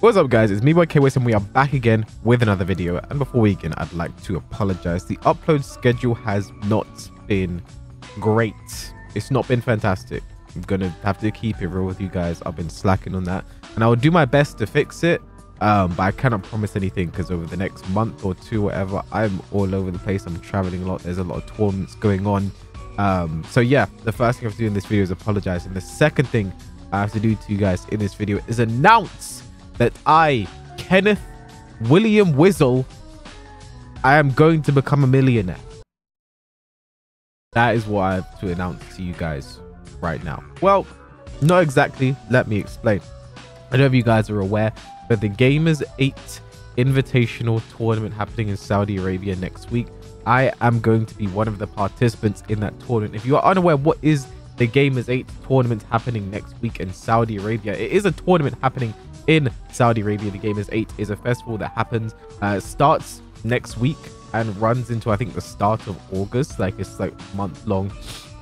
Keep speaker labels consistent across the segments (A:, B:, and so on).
A: What's up guys, it's me boy K-Wiss and we are back again with another video and before we begin I'd like to apologize. The upload schedule has not been great. It's not been fantastic. I'm gonna have to keep it real with you guys. I've been slacking on that and I will do my best to fix it um, but I cannot promise anything because over the next month or two whatever I'm all over the place. I'm traveling a lot. There's a lot of tournaments going on. Um, so yeah, the first thing I have to do in this video is apologize and the second thing I have to do to you guys in this video is announce that I, Kenneth William Wizzle, I am going to become a millionaire. That is what I have to announce to you guys right now. Well, not exactly. Let me explain. I don't know if you guys are aware, but the Gamers 8 Invitational Tournament happening in Saudi Arabia next week. I am going to be one of the participants in that tournament. If you are unaware what is the Gamers 8 tournament happening next week in Saudi Arabia, it is a tournament happening in Saudi Arabia. The Gamers 8 is a festival that happens, uh, starts next week and runs into I think the start of August. Like it's like month long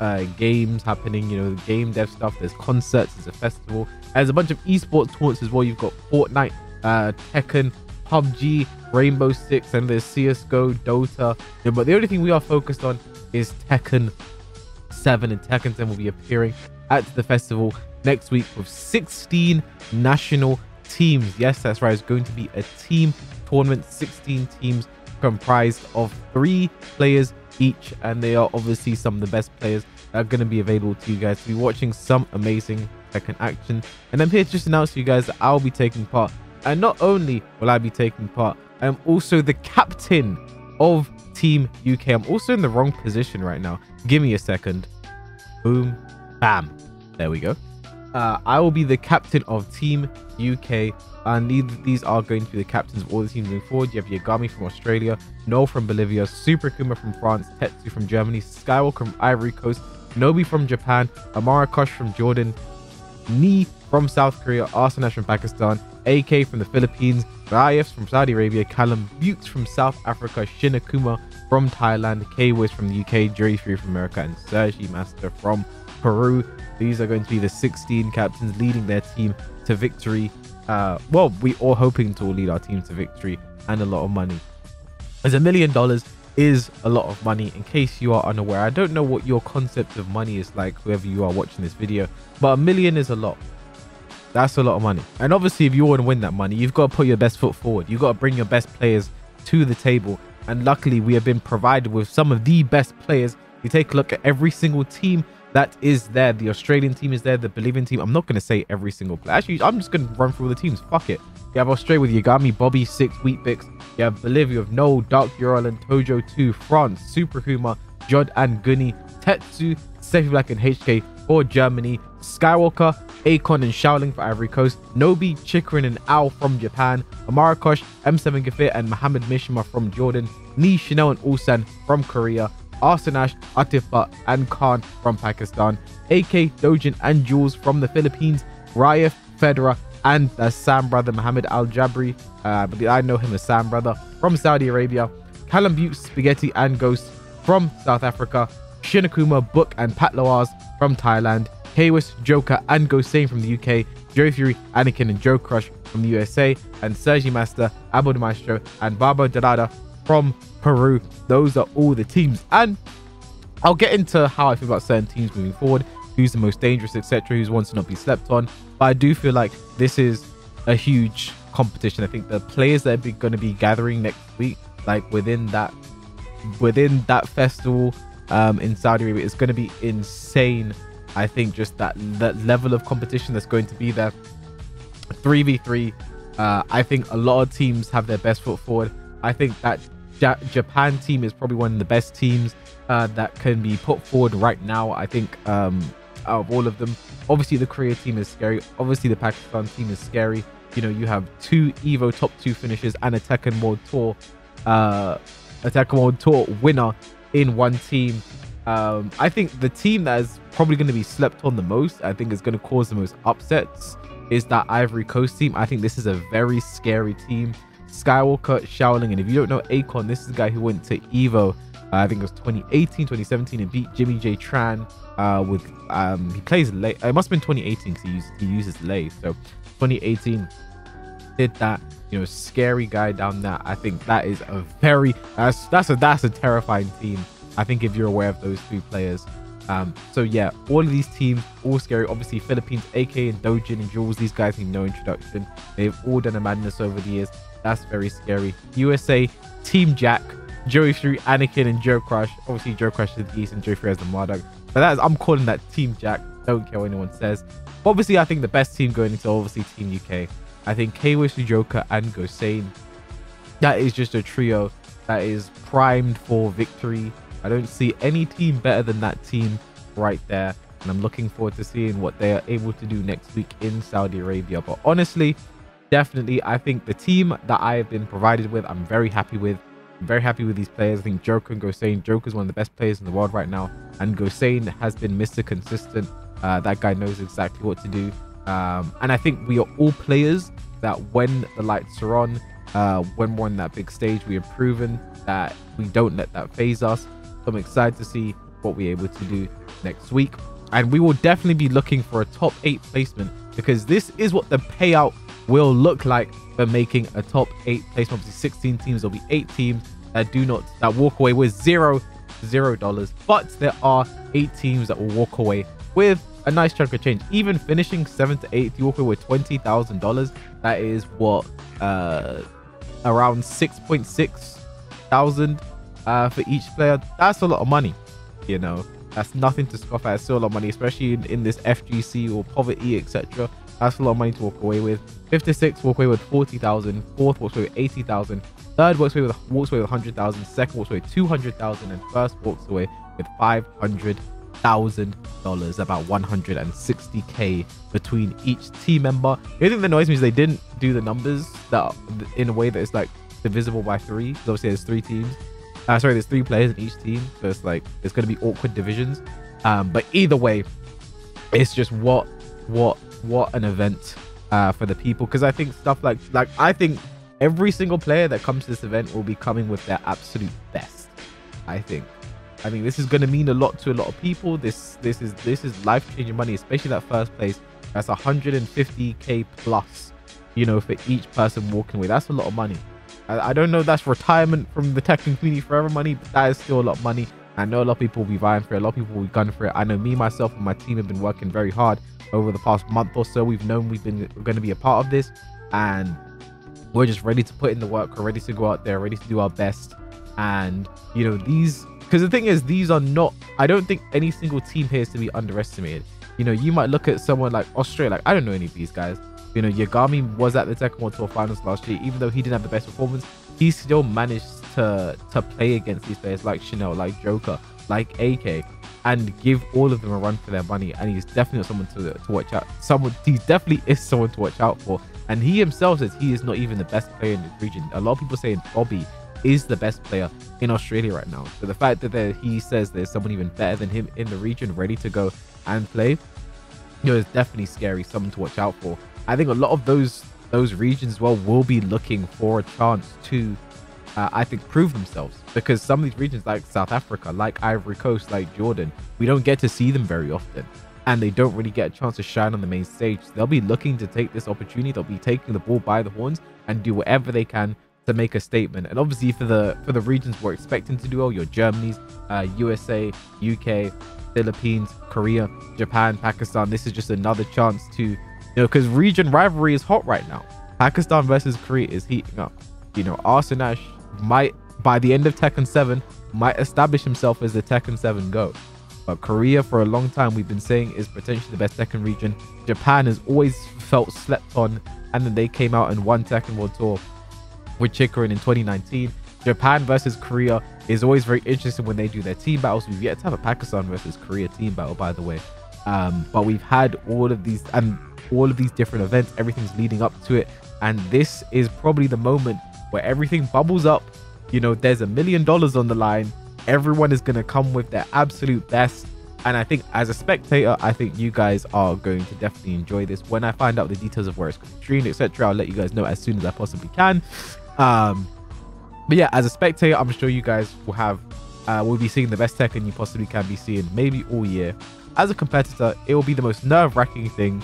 A: uh, games happening. You know, game dev stuff. There's concerts. There's a festival. There's a bunch of esports tournaments as well. You've got Fortnite, uh, Tekken, PUBG, Rainbow Six, and there's CS:GO, Dota. Yeah, but the only thing we are focused on is Tekken 7, and Tekken 10 will be appearing at the festival next week with 16 national teams. Yes, that's right. It's going to be a team tournament, 16 teams comprised of three players each, and they are obviously some of the best players that are going to be available to you guys to be watching some amazing Tekken action. And I'm here to just announce to you guys that I'll be taking part. And not only will I be taking part, I'm also the captain of Team UK. I'm also in the wrong position right now. Give me a second. Boom. Bam. There we go. Uh, I will be the captain of Team UK, and these are going to be the captains of all the teams moving forward. You have Yagami from Australia, Noel from Bolivia, Super Akouma from France, Tetsu from Germany, Skywalker from Ivory Coast, Nobi from Japan, Amara Kosh from Jordan, Knee from South Korea, Arslan Ash from Pakistan, AK from the Philippines, Rayef from Saudi Arabia, Callum Bukes from South Africa, Shinakuma from Thailand, K-Wiss from the UK, Joey Fury from America, and Sergi Master from Peru. These are going to be the 16 captains leading their team to victory. Uh, well, we are hoping to lead our team to victory and a lot of money. As a million dollars is a lot of money. In case you are unaware, I don't know what your concept of money is like, whoever you are watching this video, but a million is a lot. That's a lot of money. And obviously, if you want to win that money, you've got to put your best foot forward. You've got to bring your best players to the table. And luckily, we have been provided with some of the best players. You take a look at every single team that is there. The Australian team is there. The Bolivian team. I'm not going to say every single player. Actually, I'm just going to run through all the teams. Fuck it. You have Australia with Yagami, Bobby, Six, Wheatbix. You have Bolivia with Noel, Dark Ural, and Tojo 2. France, Super Superhuma, Jod and Gunny. Tetsu, Sephiblack, and HK for Germany. Skywalker, Akon, and Shaoling for Ivory Coast. Nobi, Chikurin, and Al from Japan. Amarakosh, M7 Gafir, and Mohammed Mishima from Jordan. Knee, Chanel, and Ulsan from Korea. Arslan Ash, Atif and Khan from Pakistan, AK, Dojin, and Jules from the Philippines, Raif, Federer, and the Sam brother Mohammed Al Jabri. Uh, I know him as Sam brother from Saudi Arabia, Callum Butte, Spaghetti, and Ghost from South Africa, Shinakuma, Book, and Pat Loaz from Thailand, K-Wiss, Joker, and Ghosain from the UK, Joey Fury, Anakin, and Joe Crush from the USA, and Sergi Master, Abu Maestro, and Baba Dalada from Peru. Those are all the teams. And I'll get into how I feel about certain teams moving forward, who's the most dangerous, etc., who's wants to not be slept on. But I do feel like this is a huge competition. I think the players that are going to be gathering next week, like within that within that festival um, in Saudi Arabia, is going to be insane. I think just that that level of competition that's going to be there. 3v3. Uh, I think a lot of teams have their best foot forward. I think that Japan team is probably one of the best teams uh, that can be put forward right now. I think um, out of all of them, obviously the Korea team is scary. Obviously the Pakistan team is scary. You know, you have two Evo top two finishes and a Tekken World Tour, uh, a Tekken World Tour winner in one team. Um, I think the team that is probably going to be slept on the most, I think is going to cause the most upsets, is that Ivory Coast team. I think this is a very scary team. Skywalker, Shaoling, and if you don't know Akon, this is the guy who went to Evo, uh, I think it was 2018, 2017, and beat Jimmy J Tran uh, with um, he plays late. It must have been 2018 because he, he uses late. So 2018, did that. You know, scary guy down there. I think that is a very that's that's a that's a terrifying team. I think if you're aware of those three players. Um, so yeah, all of these teams, all scary. Obviously, Philippines, AK and Dojin and Jules, these guys need no introduction. They've all done a madness over the years. That's very scary. USA, Team Jack, Joey Fury, Anakin, and Joe Crush. Obviously, Joe Crush is the East and Joey Fury has the Marduk. But that's I'm calling that Team Jack. Don't care what anyone says. Obviously, I think the best team going into obviously Team UK. I think K-Wiss, Joker, and Gosane. That is just a trio that is primed for victory. I don't see any team better than that team right there. And I'm looking forward to seeing what they are able to do next week in Saudi Arabia. But honestly, definitely, I think the team that I have been provided with, I'm very happy with. I'm very happy with these players. I think Joker and Gosane. Joker is one of the best players in the world right now. And Gosane has been Mr. Consistent. Uh, that guy knows exactly what to do. Um, and I think we are all players that when the lights are on, uh, when we're on that big stage, we have proven that we don't let that phase us. So I'm excited to see what we're able to do next week. And we will definitely be looking for a top eight placement because this is what the payout will look like for making a top eight placement. Obviously, 16 teams, there'll be eight teams that do not, that walk away with zero, zero dollars. But there are eight teams that will walk away with a nice chunk of change. Even finishing seventh to eighth, you walk away with twenty thousand dollars. That is what uh around six point six thousand uh for each player. That's a lot of money, you know. That's nothing to scoff at. It's still a lot of money, especially in, in this FGC or poverty, etc. That's a lot of money to walk away with. 56 walk away with 40,000. Fourth walks away with 80,000. Third walks away with walks away with 100,000. Second walks away with 200,000, and first walks away with 500 thousand dollars, about 160k between each team member. The only thing that annoys me is they didn't do the numbers that in a way that is like divisible by three. Because obviously there's three teams. Uh, sorry, there's three players in each team, so it's like it's gonna be awkward divisions. Um, but either way, it's just what what what an event uh, for the people. Because I think stuff like like I think every single player that comes to this event will be coming with their absolute best. I think I think this is going to mean a lot to a lot of people. This this is this is life changing money, especially that first place. That's 150k plus, you know, for each person walking away. That's a lot of money. I, I don't know that's retirement from the Tekken community forever money, but that is still a lot of money. I know a lot of people will be vying for it. A lot of people will be gunning for it. I know me, myself, and my team have been working very hard over the past month or so. We've known we've been going to be a part of this, and we're just ready to put in the work. We're ready to go out there, ready to do our best. And you know, these because the thing is, these are not, I don't think any single team here is to be underestimated. You know, you might look at someone like Australia, like, I don't know any of these guys. You know, Yagami was at the Tekken World Tour Finals last year. Even though he didn't have the best performance, he still managed to to play against these players like Chanel, like Joker, like AK, and give all of them a run for their money. And he's definitely someone to, to watch out. Someone he definitely is someone to watch out for. And he himself says he is not even the best player in this region. A lot of people saying Bobby is the best player in Australia right now. So the fact that he says there's someone even better than him in the region ready to go and play, you know, is definitely scary, someone to watch out for. I think a lot of those those regions well will be looking for a chance to, uh, I think, prove themselves because some of these regions like South Africa, like Ivory Coast, like Jordan, we don't get to see them very often. And they don't really get a chance to shine on the main stage. They'll be looking to take this opportunity. They'll be taking the ball by the horns and do whatever they can to make a statement. And obviously for the for the regions we're expecting to do well, your Germany's, uh, USA, UK, Philippines, Korea, Japan, Pakistan. This is just another chance to, you know, because region rivalry is hot right now. Pakistan versus Korea is heating up. You know, Arslan Ash might by the end of Tekken 7 might establish himself as the Tekken 7 GOAT. But Korea, for a long time, we've been saying is potentially the best Tekken region. Japan has always felt slept on, and then they came out and won Tekken World Tour with Chikurin in 2019. Japan versus Korea is always very interesting when they do their team battles. We've yet to have a Pakistan versus Korea team battle, by the way. Um, but we've had all of these and all of these different events. Everything's leading up to it, and this is probably the moment where everything bubbles up. You know, there's a million dollars on the line. Everyone is gonna come with their absolute best. And I think as a spectator, I think you guys are going to definitely enjoy this. When I find out the details of where it's going to stream, etc., I'll let you guys know as soon as I possibly can. Um, but yeah, as a spectator, I'm sure you guys will have uh, will be seeing the best Tekken you possibly can be seeing, maybe all year. As a competitor, it will be the most nerve-wracking thing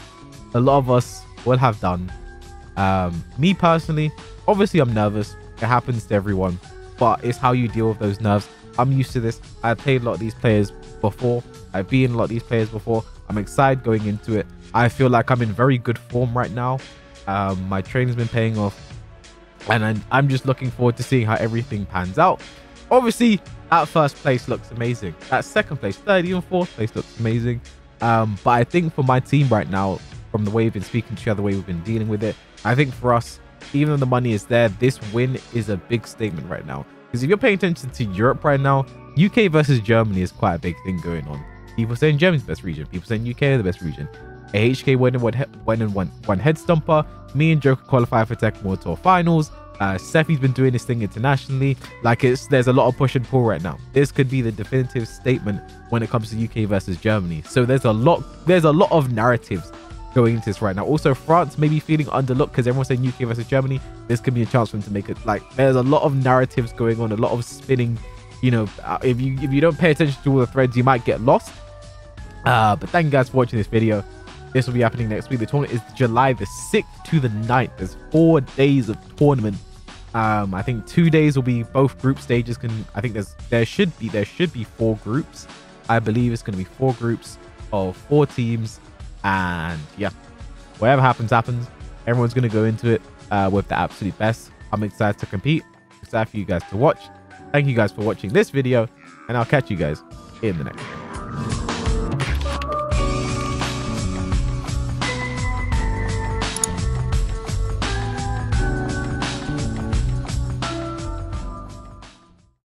A: a lot of us will have done. Um, me personally, obviously I'm nervous. It happens to everyone, but it's how you deal with those nerves. I'm used to this. I've played a lot of these players before. I've been a lot of these players before. I'm excited going into it. I feel like I'm in very good form right now. Um, my training's been paying off, and I'm, just looking forward to seeing how everything pans out. Obviously, that first place looks amazing. That second place, third, even fourth place looks amazing. Um, but I think for my team right now, from the way we've been speaking to each other, the way we've been dealing with it, I think for us, even though the money is there, this win is a big statement right now. Because if you're paying attention to Europe right now, UK versus Germany is quite a big thing going on. People saying Germany's the best region. People saying UK are the best region. AHK went and went, went won one Headstomper. Me and Joker qualify for Tekken Tour finals. Uh, Sephi's been doing this thing internationally. Like it's there's a lot of push and pull right now. This could be the definitive statement when it comes to UK versus Germany. So there's a lot there's a lot of narratives going into this right now. Also, France may be feeling underlooked because everyone's saying UK versus Germany. This could be a chance for them to make it. Like there's a lot of narratives going on, a lot of spinning. You know, uh, if you if you don't pay attention to all the threads, you might get lost. Uh, but thank you guys for watching this video. This will be happening next week. The tournament is July the 6th to the 9th. There's four days of tournament. Um, I think two days will be both group stages. Can I think there's there should be there should be four groups. I believe it's going to be four groups of four teams, and yeah, whatever happens, happens. Everyone's going to go into it uh, with the absolute best. I'm excited to compete. Excited for you guys to watch. Thank you guys for watching this video, and I'll catch you guys in the next one.